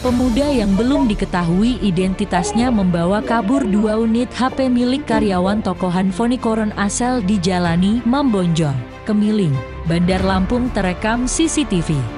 Pemuda yang belum diketahui identitasnya membawa kabur dua unit HP milik karyawan toko Hanfoni Koron asal di Jalani, Mambonjol, Kemiling, Bandar Lampung terekam CCTV.